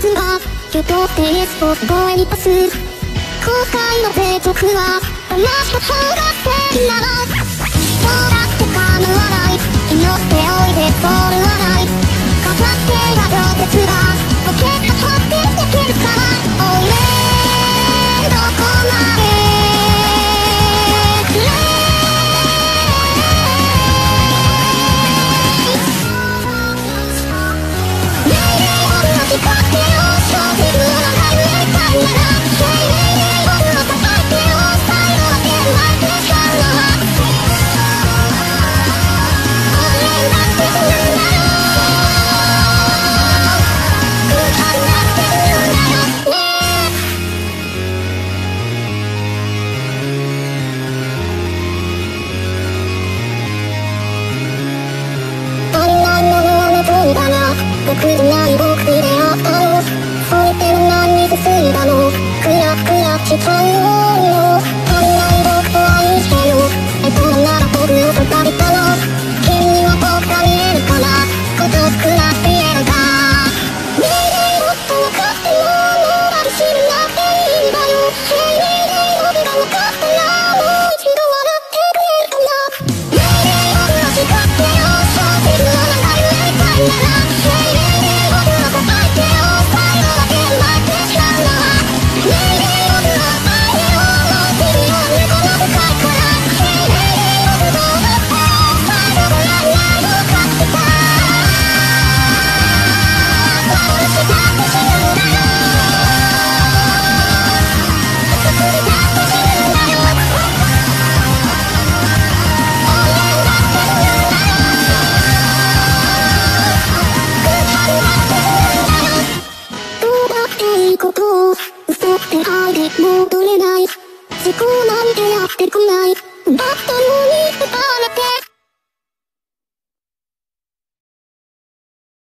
ずがゆとってスポ声にパス後悔の贅沢は騙した方が正なら僕じゃない僕であったよそれって何に進んだのくやくやしちゃうよ足りない僕と愛してよえっとなら僕を答えたの君には僕が見えるからこと少なく言えるかねえもっと分かってももうまで知らなくていいんだよへいねえ僕が分かったらもう一度笑ってくれるかなねえ僕は誓ってよ小説を長いたいならてやってこない。だったのに